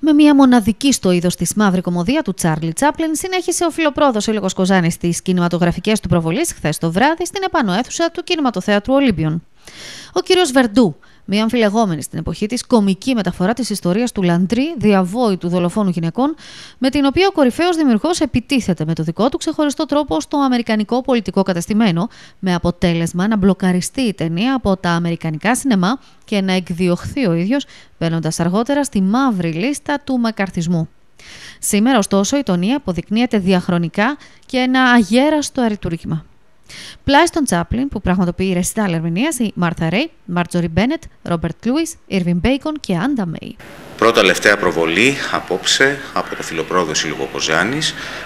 Με μια μοναδική στο είδος της μαύρη κομμωδία του Τσάρλι Τσάπλιν, συνέχισε ο φιλοπρόδος Όλεγο Κοζάνης στι κινηματογραφικές του προβολής χθες το βράδυ στην επάνω αίθουσα του κινηματοθέατρου Ολύμπιον. Ο κύριος Βερντού, μια αμφιλεγόμενη στην εποχή της κομική μεταφορά της ιστορίας του Λαντρί, διαβόητου δολοφόνου γυναικών, με την οποία ο κορυφαίος δημιουργός επιτίθεται με το δικό του ξεχωριστό τρόπο στο αμερικανικό πολιτικό καταστημένο, με αποτέλεσμα να μπλοκαριστεί η ταινία από τα αμερικανικά σινεμά και να εκδιωχθεί ο ίδιος, μπαίνοντας αργότερα στη μαύρη λίστα του μακαρθισμού. Σήμερα, ωστόσο, η ταινία αποδεικνύεται διαχρονικά και ένα αγέραστο αριτούργημα. Πλάι στον Τσάπλιν που πραγματοποιεί ρεσιτάλ ερμηνεία η Μάρθα Ρέι, Μάρτζορι Μπένετ, Ρόμπερτ Λούις, Ιρβιν Μπέικον και Άντα Μέι. Προτελευταία προβολή απόψε από το φιλοπρόοδο Σύλλογο Κοζάνης,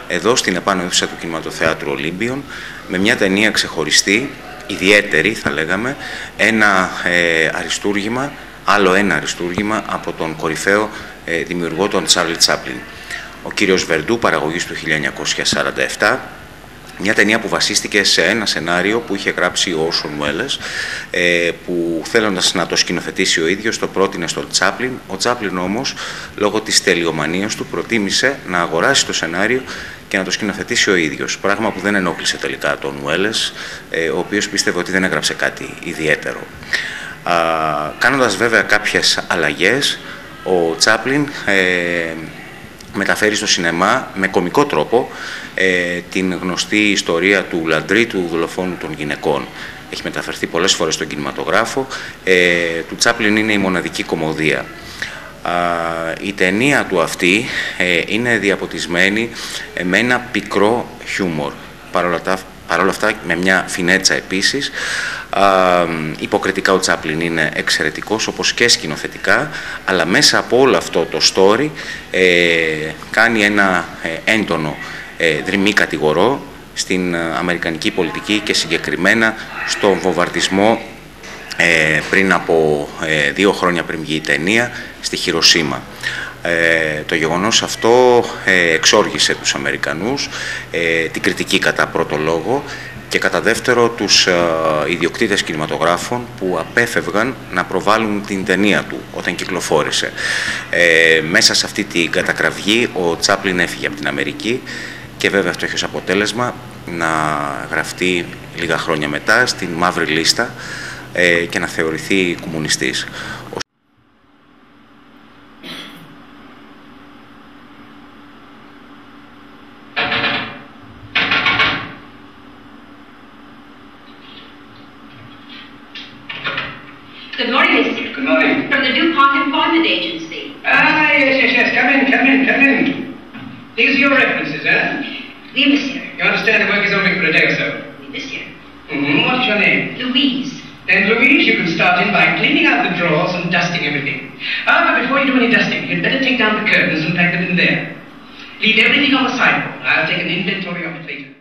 εδώ στην επάνω αίθουσα του κινηματοθέατρου Ολύμπιον, με μια ταινία ξεχωριστή, ιδιαίτερη θα λέγαμε, ένα ε, αριστούργημα, άλλο ένα αριστούργημα από τον κορυφαίο ε, δημιουργό τον Τσάρλι Τσάπλιν. Ο κύριος Βερντού, παραγωγής του 1947, μια ταινία που βασίστηκε σε ένα σενάριο που είχε γράψει ο Όσον Μουέλες, ε, που θέλοντας να το σκηνοθετήσει ο ίδιος το πρότεινε στον Τσάπλιν. Ο Τσάπλιν όμως, λόγω της τελειομανίας του, προτίμησε να αγοράσει το σενάριο και να το σκηνοθετήσει ο ίδιος. Πράγμα που δεν ενόχλησε τελικά τον Μουέλες, ε, ο οποίος πίστευε ότι δεν έγραψε κάτι ιδιαίτερο. Α, κάνοντας βέβαια κάποιες αλλαγές, ο Τσάπλιν ε, μεταφέρει στο σινεμά με κομικό τρόπο ε, την γνωστή ιστορία του Λαντρί, του δολοφόνου των γυναικών. Έχει μεταφερθεί πολλές φορές στον κινηματογράφο. Ε, του Τσάπλιν είναι η μοναδική κομμωδία. η ταινία του αυτή ε, είναι διαποτισμένη με ένα πικρό χιούμορ. Παρ' όλα αυτά με μια φινέτσα επίσης. υποκριτικά ο Τσάπλιν είναι εξαιρετικός όπως και σκηνοθετικά, αλλά μέσα από όλο αυτό το story κάνει ένα έντονο ε, δρυμή κατηγορώ στην ε, αμερικανική πολιτική και συγκεκριμένα στον βομβαρδισμό ε, πριν από δύο χρόνια πριν βγει η ταινία στη Χειροσύμα. Το γεγονός αυτό εξόργησε τους Αμερικανούς, την κριτική κατά πρώτο λόγο και κατά δεύτερο τους ιδιοκτήτες κινηματογράφων που απέφευγαν να προβάλλουν την ταινία του όταν κυκλοφόρησε. μέσα σε αυτή την κατακραυγή ο Τσάπλιν έφυγε από την Αμερική και βέβαια αυτό έχει ως αποτέλεσμα να γραφτεί λίγα χρόνια μετά στην μαύρη λίστα ε, και να θεωρηθεί κομμουνιστής. Good morning, Mr. Good morning. From the DuPont Employment Agency. Ah, yes, yes, yes. Come in, come in, come in. These are your references, eh? Oui, monsieur. You understand the work is only for a day or so? Oui, monsieur. Mm-hmm. What's your name? Louise. Then, Louise, you can start in by cleaning out the drawers and dusting everything. Ah, but before you do any dusting, you'd better take down the curtains and pack them in there. Leave everything on the sideboard. I'll take an inventory of it later.